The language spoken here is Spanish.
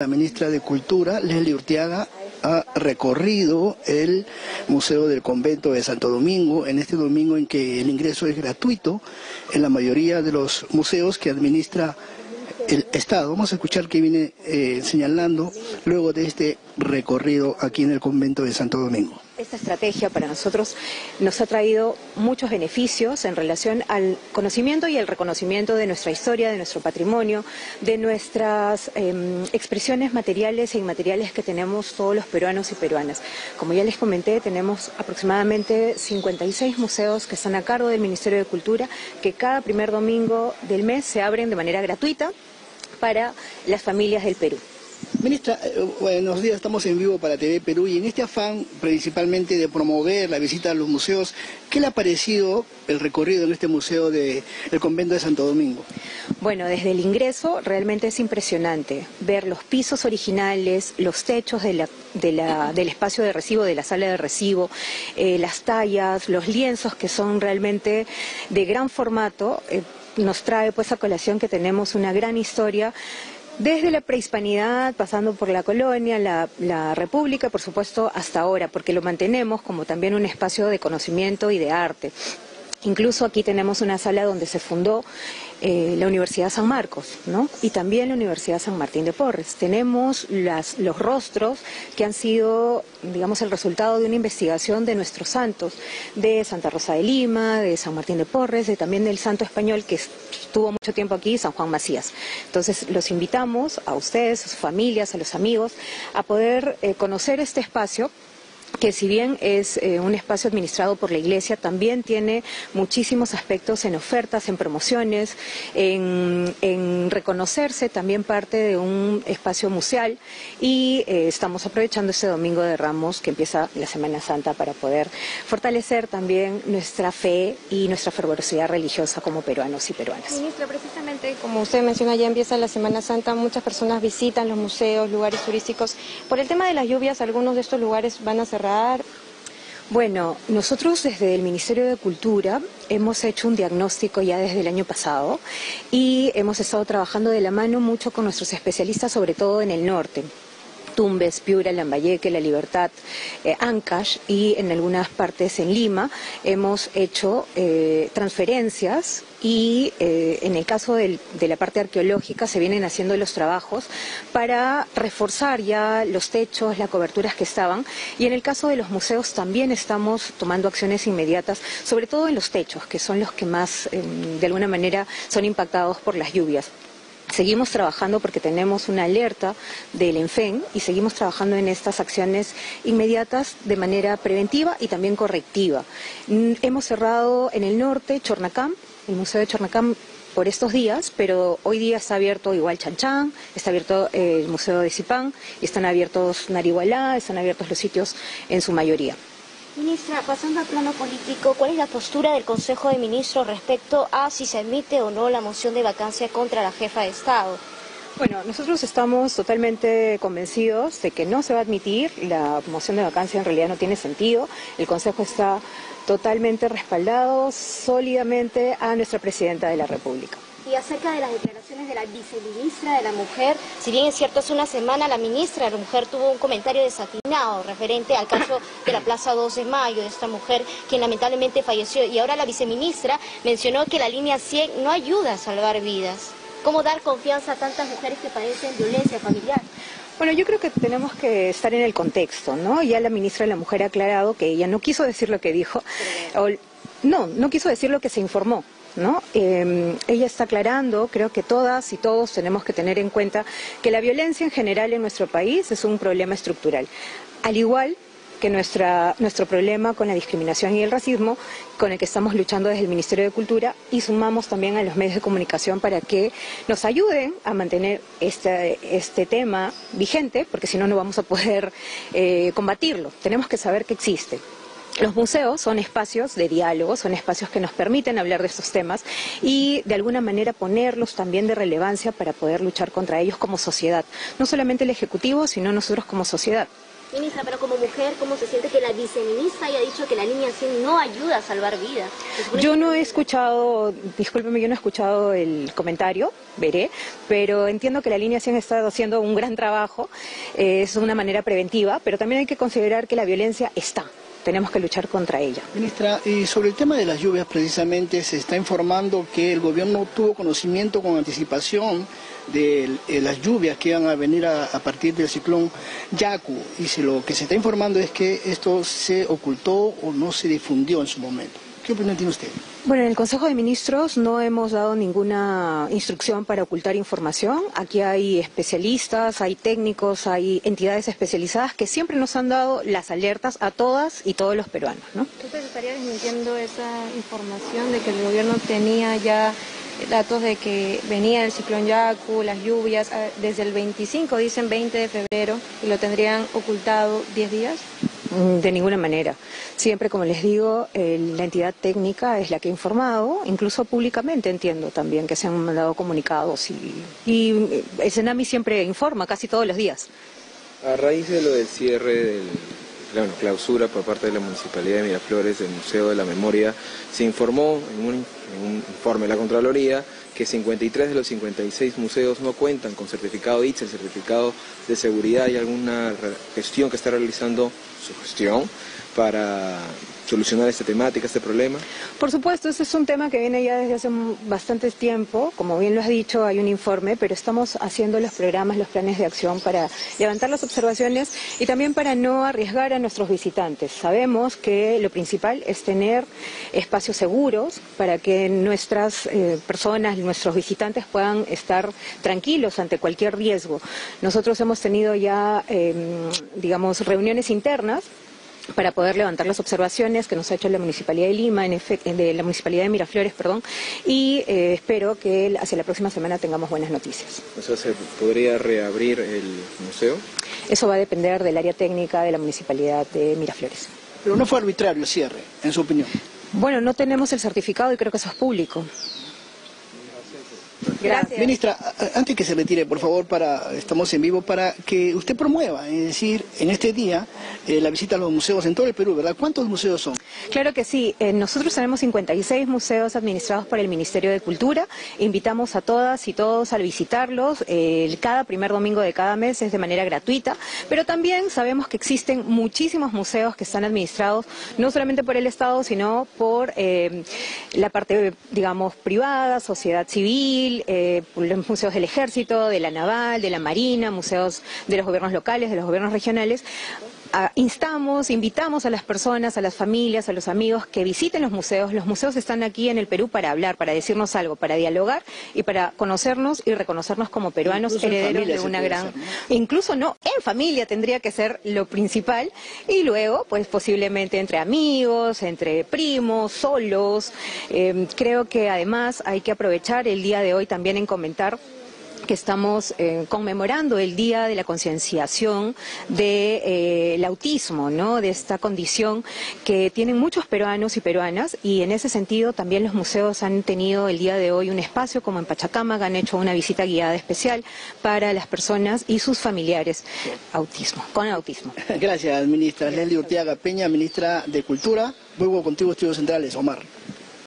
La ministra de Cultura, Leslie Urtiaga, ha recorrido el Museo del Convento de Santo Domingo en este domingo en que el ingreso es gratuito en la mayoría de los museos que administra el Estado. Vamos a escuchar qué viene eh, señalando luego de este recorrido aquí en el Convento de Santo Domingo. Esta estrategia para nosotros nos ha traído muchos beneficios en relación al conocimiento y el reconocimiento de nuestra historia, de nuestro patrimonio, de nuestras em, expresiones materiales e inmateriales que tenemos todos los peruanos y peruanas. Como ya les comenté, tenemos aproximadamente 56 museos que están a cargo del Ministerio de Cultura, que cada primer domingo del mes se abren de manera gratuita para las familias del Perú. Ministra, eh, buenos días, estamos en vivo para TV Perú y en este afán principalmente de promover la visita a los museos, ¿qué le ha parecido el recorrido en este museo del convento de Santo Domingo? Bueno, desde el ingreso realmente es impresionante ver los pisos originales, los techos del espacio de recibo, de la sala de recibo, eh, las tallas, los lienzos que son realmente de gran formato. Eh, nos trae pues a colación que tenemos una gran historia desde la prehispanidad, pasando por la colonia, la, la, república, por supuesto, hasta ahora, porque lo mantenemos como también un espacio de conocimiento y de arte. Incluso aquí tenemos una sala donde se fundó eh, la Universidad San Marcos, ¿no? Y también la Universidad San Martín de Porres. Tenemos las, los rostros que han sido, digamos, el resultado de una investigación de nuestros santos, de Santa Rosa de Lima, de San Martín de Porres, de también del santo español que estuvo mucho tiempo aquí, San Juan Macías. Entonces, los invitamos a ustedes, a sus familias, a los amigos, a poder eh, conocer este espacio que si bien es eh, un espacio administrado por la Iglesia, también tiene muchísimos aspectos en ofertas, en promociones, en, reconocerse también parte de un espacio museal y eh, estamos aprovechando este Domingo de Ramos que empieza la Semana Santa para poder fortalecer también nuestra fe y nuestra fervorosidad religiosa como peruanos y peruanas. Ministra, precisamente como usted menciona, ya empieza la Semana Santa, muchas personas visitan los museos, lugares turísticos. Por el tema de las lluvias, algunos de estos lugares van a bueno, nosotros desde el Ministerio de Cultura hemos hecho un diagnóstico ya desde el año pasado y hemos estado trabajando de la mano mucho con nuestros especialistas, sobre todo en el norte. Tumbes, Piura, Lambayeque, La Libertad, eh, Ancash y en algunas partes en Lima hemos hecho eh, transferencias y eh, en el caso de la parte arqueológica se vienen haciendo los trabajos para reforzar ya los techos, las coberturas que estaban y en el caso de los museos también estamos tomando acciones inmediatas, sobre todo en los techos, que son los que más de alguna manera son impactados por las lluvias. Seguimos trabajando porque tenemos una alerta del ENFEN y seguimos trabajando en estas acciones inmediatas de manera preventiva y también correctiva. Mm, hemos cerrado en el norte Chornacam, el Museo de Chornacam por estos días, pero hoy día está abierto igual Chanchán, está abierto eh, el Museo de Zipán, están abiertos Narihualá, están abiertos los sitios en su mayoría. Ministra, pasando al plano político, ¿cuál es la postura del Consejo de Ministros respecto a si se admite o no la moción de vacancia contra la jefa de Estado? Bueno, nosotros estamos totalmente convencidos de que no se va a admitir, la moción de vacancia en realidad no tiene sentido, el Consejo está totalmente respaldado sólidamente a nuestra Presidenta de la República. Y acerca de las declaraciones de la viceministra de la Mujer, si bien es cierto, hace una semana la ministra de la Mujer tuvo un comentario desatinado referente al caso de la Plaza 2 de Mayo, de esta mujer quien lamentablemente falleció. Y ahora la viceministra mencionó que la línea 100 no ayuda a salvar vidas. ¿Cómo dar confianza a tantas mujeres que padecen violencia familiar? Bueno, yo creo que tenemos que estar en el contexto, ¿no? Ya la ministra de la Mujer ha aclarado que ella no quiso decir lo que dijo, no, no quiso decir lo que se informó. ¿No? Em, ella está aclarando, creo que todas y todos tenemos que tener en cuenta que la violencia en general en nuestro país es un problema estructural. Al igual que nuestra, nuestro problema con la discriminación y el racismo, con el que estamos luchando desde el Ministerio de Cultura, y sumamos también a los medios de comunicación para que nos ayuden a mantener este, este tema vigente, porque si no, no vamos a poder eh, combatirlo. Tenemos que saber que existe. Los museos son espacios de diálogo, son espacios que nos permiten hablar de estos temas y de alguna manera ponerlos también de relevancia para poder luchar contra ellos como sociedad. No solamente el Ejecutivo, sino nosotros como sociedad. Ministra, pero como mujer, ¿cómo se siente que la viceministra haya dicho que la línea 100 no ayuda a salvar vidas? Yo no he escuchado, discúlpeme, yo no he escuchado el comentario, veré, pero entiendo que la línea 100 está haciendo un gran trabajo, eh, es una manera preventiva, pero también hay que considerar que la violencia está tenemos que luchar contra ella. Ministra, y sobre el tema de las lluvias, precisamente se está informando que el gobierno tuvo conocimiento con anticipación de, las lluvias que iban a venir a, partir del ciclón Yaku, y si lo que se está informando es que esto se ocultó o no se difundió en su momento. ¿Qué opinión tiene usted? Bueno, en el Consejo de Ministros no hemos dado ninguna instrucción para ocultar información. Aquí hay especialistas, hay técnicos, hay entidades especializadas que siempre nos han dado las alertas a todas y todos los peruanos. ¿no? ¿Usted estaría desmintiendo esa información de que el gobierno tenía ya datos de que venía el ciclón Yaku, las lluvias, ah, desde el 25, dicen 20 de febrero, y lo tendrían ocultado 10 días? Mm, de ninguna manera. Siempre, como les digo, la entidad técnica es la que ha informado, incluso públicamente entiendo también que se han mandado comunicados y, y eh, el Senami siempre informa casi todos los días. A raíz de lo del cierre del la clausura por parte de la Municipalidad de Miraflores del Museo de la Memoria, se informó en un, informe de la Contraloría que 53 de los 56 museos no cuentan con certificado ITSE, el certificado de seguridad y alguna gestión que está realizando su gestión para solucionar esta temática, este problema? Por supuesto, ese es un tema que viene ya desde hace bastante tiempo. Como bien lo has dicho, hay un informe, pero estamos haciendo los programas, los planes de acción para levantar las observaciones y también para no arriesgar a nuestros visitantes. Sabemos que lo principal es tener espacios seguros para que nuestras eh, personas, nuestros visitantes puedan estar tranquilos ante cualquier riesgo. Nosotros hemos tenido ya, em, digamos, reuniones internas para poder levantar las observaciones que nos ha hecho la Municipalidad de Lima, en de la Municipalidad de Miraflores, perdón, y eh, espero que hacia la próxima semana tengamos buenas noticias. O sea, ¿se podría reabrir el museo? Eso va a depender del área técnica de la Municipalidad de Miraflores. Pero no fue arbitrario el cierre, en su opinión. Bueno, no tenemos el certificado y creo que eso es público. Gracias. Ministra, antes que se retire, por favor, para estamos en vivo, para que usted promueva, es decir, en este día, eh, la visita a los museos en todo el Perú, ¿verdad? ¿Cuántos museos son? Claro que sí. Eh, nosotros tenemos 56 museos administrados por el Ministerio de Cultura. Invitamos a todas y todos a visitarlos. Eh, cada primer domingo de cada mes es de manera gratuita, pero también sabemos que existen muchísimos museos que están administrados no solamente por el Estado, sino por la parte, digamos, privada, sociedad civil, eh, los museos del Ejército, de la Naval, de la Marina, museos de los gobiernos locales, de los gobiernos regionales. Instamos, invitamos a las personas, a las familias, a los amigos que visiten los museos. Los museos están aquí en el Perú para hablar, para decirnos algo, para dialogar y para conocernos y reconocernos como peruanos herederos de una gran... Incluso no, en familia tendría que ser lo principal y luego, pues posiblemente entre amigos, entre primos, solos. Eh, creo que además hay que aprovechar el día de hoy también en comentar que estamos eh, conmemorando el Día de la Concienciación del de, eh, autismo, ¿no? de esta condición que tienen muchos peruanos y peruanas y en ese sentido también los museos han tenido el día de hoy un espacio como en Pachacamaga, han hecho una visita guiada especial para las personas y sus familiares autismo, con autismo. Gracias, ministra Leslie Urtiaga Peña, ministra de Cultura. Vuelvo contigo, Estudios Centrales, Omar.